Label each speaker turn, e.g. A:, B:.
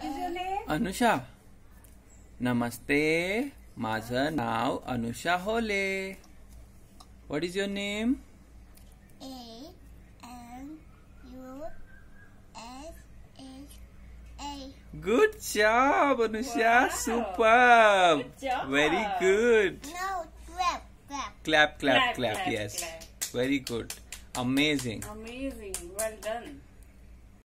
A: What is your name?
B: Anusha नमस्ते माझं नाव Anusha Hole what is your name
C: A N U S H A.
B: Good job super
A: Good
B: very good
C: clap, clap.
B: Clap clap
A: Clap,
B: clap
A: clap,
B: yes
A: clap.
B: Very good amazing
A: Amazing. Well done.